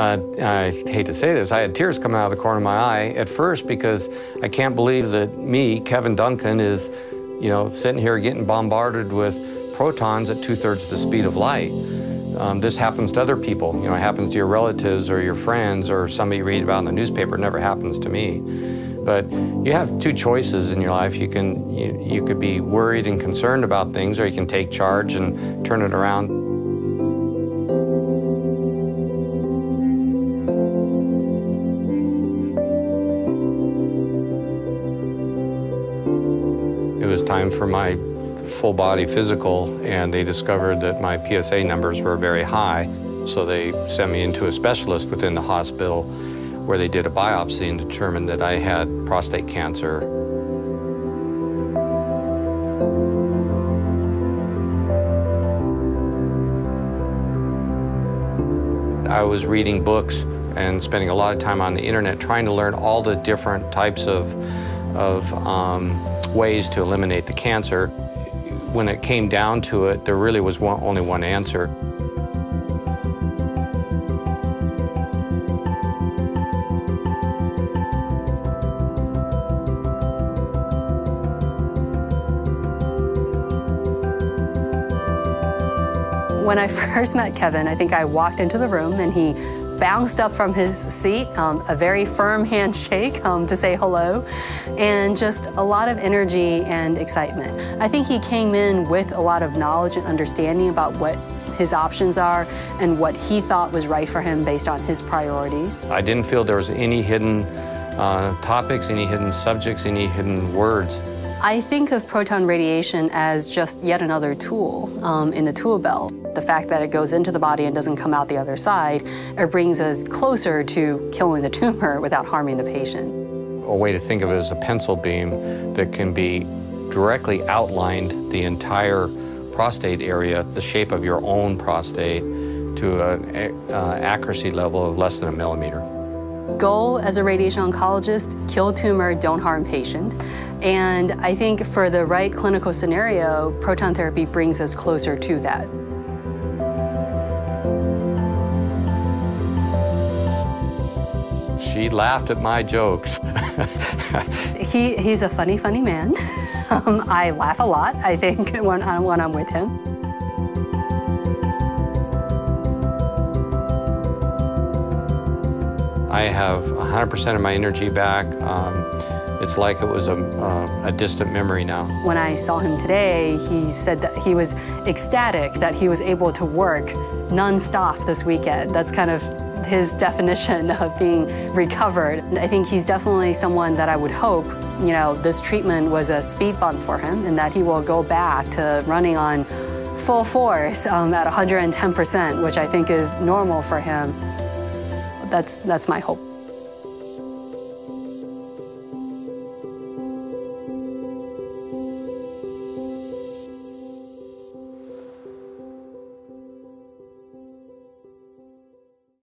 Uh, I hate to say this, I had tears coming out of the corner of my eye at first because I can't believe that me, Kevin Duncan, is, you know, sitting here getting bombarded with protons at two-thirds the speed of light. Um, this happens to other people. You know, it happens to your relatives or your friends or somebody you read about in the newspaper. It never happens to me. But you have two choices in your life. You can you, you could be worried and concerned about things, or you can take charge and turn it around. Was time for my full body physical, and they discovered that my PSA numbers were very high. So they sent me into a specialist within the hospital where they did a biopsy and determined that I had prostate cancer. I was reading books and spending a lot of time on the internet trying to learn all the different types of, of um, ways to eliminate the cancer. When it came down to it, there really was one, only one answer. When I first met Kevin, I think I walked into the room and he bounced up from his seat, um, a very firm handshake um, to say hello, and just a lot of energy and excitement. I think he came in with a lot of knowledge and understanding about what his options are and what he thought was right for him based on his priorities. I didn't feel there was any hidden uh, topics, any hidden subjects, any hidden words. I think of proton radiation as just yet another tool um, in the tool belt. The fact that it goes into the body and doesn't come out the other side, it brings us closer to killing the tumor without harming the patient. A way to think of it is a pencil beam that can be directly outlined the entire prostate area, the shape of your own prostate, to an uh, accuracy level of less than a millimeter. Goal as a radiation oncologist, kill tumor, don't harm patient. And I think for the right clinical scenario, proton therapy brings us closer to that. She laughed at my jokes. he, he's a funny, funny man. Um, I laugh a lot, I think, when, when I'm with him. I have 100% of my energy back. Um, it's like it was a, uh, a, distant memory now. When I saw him today, he said that he was ecstatic that he was able to work nonstop this weekend. That's kind of his definition of being recovered. I think he's definitely someone that I would hope, you know, this treatment was a speed bump for him and that he will go back to running on full force um, at 110%, which I think is normal for him. That's, that's my hope.